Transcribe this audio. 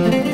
Mm-hmm.